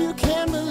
you can believe.